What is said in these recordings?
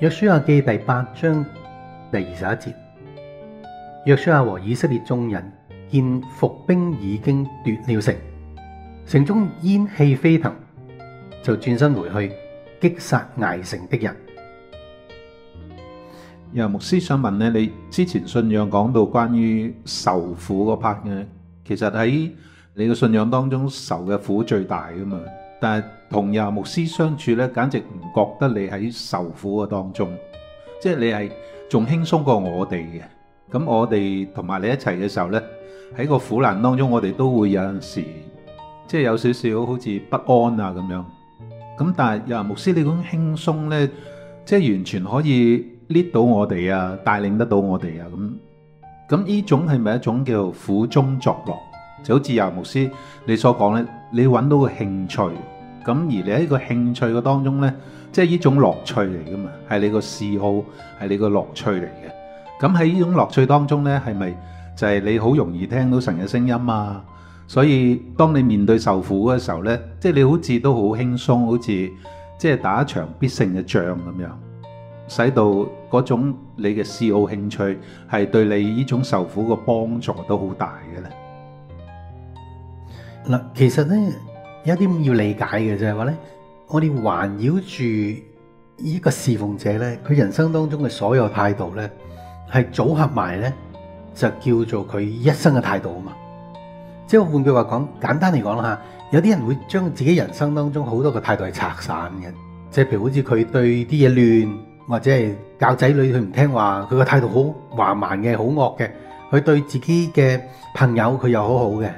約書亞記第八章第二十一節，約書亞和以色列眾人見伏兵已經奪了城，城中煙氣飛騰，就轉身回去擊殺艾城的人。牧師想問咧，你之前信仰講到關於受苦嗰 part 嘅，其實喺你嘅信仰當中受嘅苦最大噶嘛？但系同楊牧師相處咧，簡直唔覺得你喺受苦嘅當中，即係你係仲輕鬆過我哋嘅。咁我哋同埋你一齊嘅時候咧，喺個苦難當中，我哋都會有陣時即係有少少好似不安啊咁樣。咁但係楊牧師你咁輕鬆咧，即係完全可以。lead 到我哋啊，帶領得到我哋啊，咁咁呢種係咪一種叫苦中作樂？就好似尤牧師你所講咧，你揾到個興趣，咁而你喺個興趣嘅當中咧，即係呢種樂趣嚟噶嘛，係你個嗜好，係你個樂趣嚟嘅。咁喺呢種樂趣當中咧，係咪就係你好容易聽到神嘅聲音啊？所以當你面對受苦嘅時候咧，即係你好似都好輕鬆，好似即係打一場必勝嘅仗咁樣。使到嗰種你嘅嗜好興趣係對你呢種受苦嘅幫助都好大嘅咧。嗱，其實咧有一啲要理解嘅就係話咧，我哋環繞住呢個侍奉者咧，佢人生當中嘅所有態度咧，係組合埋咧，就叫做佢一生嘅態度啊嘛。即係換句話講，簡單嚟講啦吓，有啲人會將自己人生當中好多個態度係拆散嘅，即係譬如好似佢對啲嘢亂。或者係教仔女佢唔聽話，佢個態度好橫蠻嘅，好惡嘅。佢對自己嘅朋友佢又好好嘅，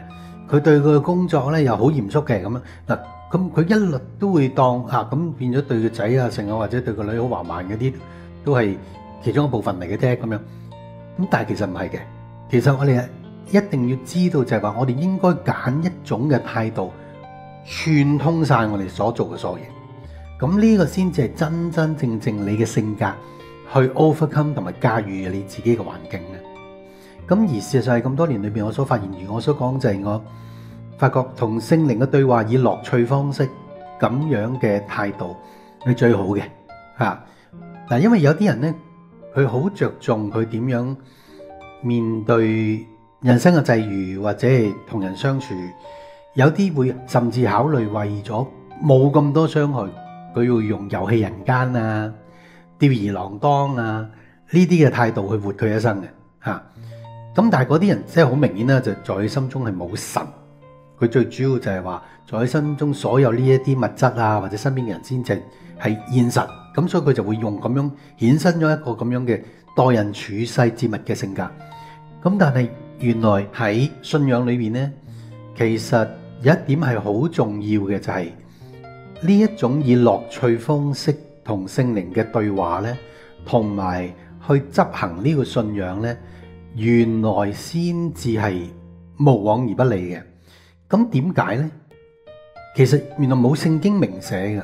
佢對佢嘅工作咧又好嚴肅嘅咁樣嗱。咁佢一律都會當嚇咁變咗對個仔啊成啊，或者對個女好橫蠻嗰啲都係其中一部分嚟嘅啫咁樣。咁但係其實唔係嘅，其實我哋一定要知道就係話，我哋應該揀一種嘅態度串通晒我哋所做嘅所有嘢。咁呢個先至係真真正正你嘅性格去 overcome 同埋駕馭你自己嘅環境嘅。咁而事實上係咁多年裏邊，我所發現，如我所講就係我發覺同聖靈嘅對話以樂趣方式咁樣嘅態度係最好嘅嚇。嗱，因為有啲人咧，佢好着重佢點樣面對人生嘅際遇，或者係同人相處，有啲會甚至考慮為咗冇咁多傷害。佢要用遊戲人間啊、吊兒郎當啊呢啲嘅態度去活佢一生嘅嚇。咁但係嗰啲人即係好明顯啦，就在心中係冇神。佢最主要就係話，在心中所有呢一啲物質啊，或者身邊嘅人先至係現實。咁所以佢就會用咁樣衍生咗一個咁樣嘅待人處世之物嘅性格。咁但係原來喺信仰裏邊呢，其實有一點係好重要嘅，就係。呢一種以樂趣方式同聖靈嘅對話呢，同埋去執行呢個信仰呢，原來先至係無往而不利嘅。咁點解呢？其實原來冇聖經明寫嘅，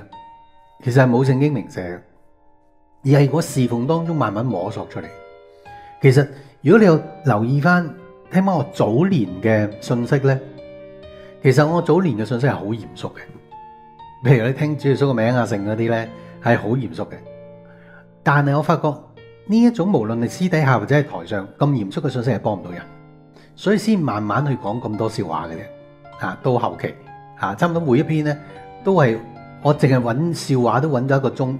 其實係冇聖經明寫嘅，而係我侍奉當中慢慢摸索出嚟。其實如果你有留意翻聽翻我早年嘅信息呢，其實我早年嘅信息係好嚴肅嘅。譬如你聽主耶穌個名啊，成嗰啲咧係好嚴肅嘅。但係我發覺呢一種無論係私底下或者係台上咁嚴肅嘅信息係幫唔到人，所以先慢慢去講咁多笑話嘅啫。吓，到後期吓，差唔多每一篇咧都係我淨係揾笑話都揾咗一個鐘，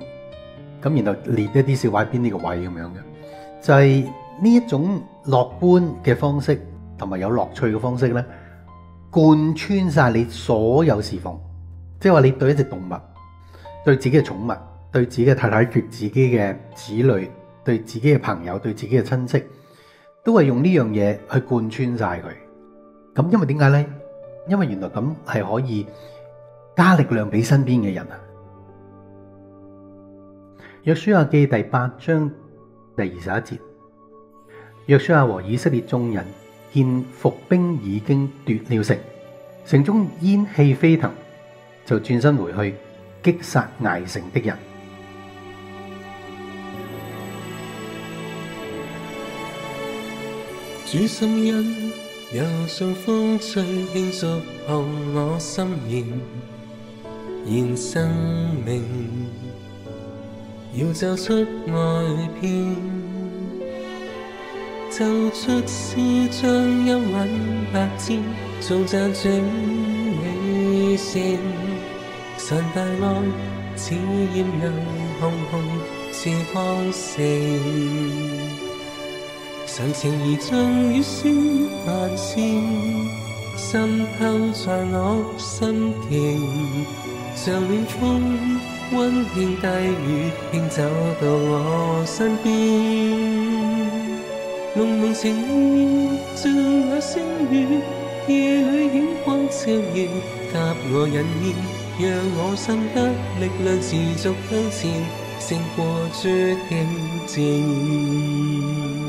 咁然後列一啲笑話喺邊呢個位咁樣嘅，就係呢一種樂觀嘅方式同埋有樂趣嘅方式咧，貫穿晒你所有侍奉。即係話你對一隻動物，對自己嘅寵物，對自己嘅太太，對自己嘅子女，對自己嘅朋友，對自己嘅親戚，都係用呢樣嘢去貫穿晒佢。咁因為點解咧？因為原來咁係可以加力量俾身邊嘅人啊。約書亞記第八章第二十一節，約書亞和以色列眾人見伏兵已經奪了城，城中煙氣飛騰。就轉身回去擊殺艾城的人。主心恩也像風吹，輕觸碰我心弦，現生命。要走出外片，奏出詩章音韻百千，頌讚主美善。神大愛似豔陽紅紅似光盛，神情如像雨丝漫缠渗透在我心田。像暖风温馨低语偏走到我身边。浓浓情意像那星雨夜里影光照耀给我引荐让我心得力量持续向前胜过绝境前